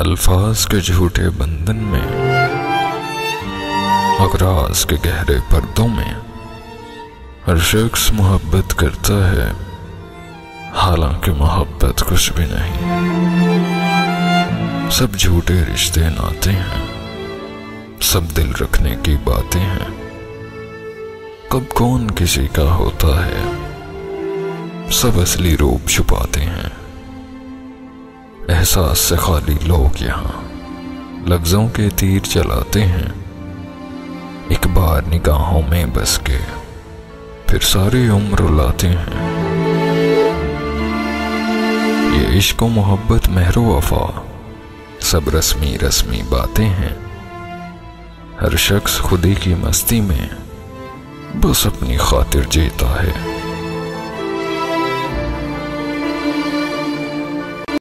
अल्फाज के झूठे बंधन में अगराज के गहरे पर्दों में हर शख्स मोहब्बत करता है, हालाँकि मोहब्बत कुछ भी नहीं। सब झूठे रिश्ते नाते हैं, सब दिल रखने की बातें हैं। कब कौन किसी का होता है, सब असली रूप छुपाते हैं। एहसास से खाली लोग यहाँ। लफ्जों के तीर चलाते हैं। एक बार निगाहों में बस के फिर सारी उम्र लाते हैं। ये इश्क मोहब्बत महरो वफा। सब रस्मी रस्मी बातें हैं। हर शख्स खुदी की मस्ती में बस अपनी खातिर जीता है।